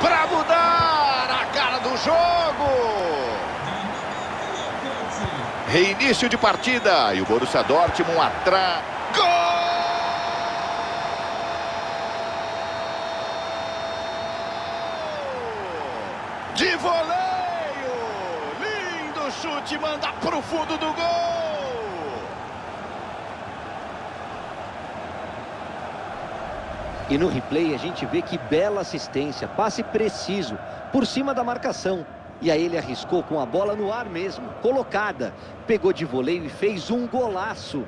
para mudar a cara do jogo. Reinício de partida e o Borussia Dortmund atrás. Gol! De voleio! Lindo chute, manda pro fundo do gol! E no replay a gente vê que bela assistência, passe preciso, por cima da marcação. E aí ele arriscou com a bola no ar mesmo, colocada. Pegou de voleio e fez um golaço.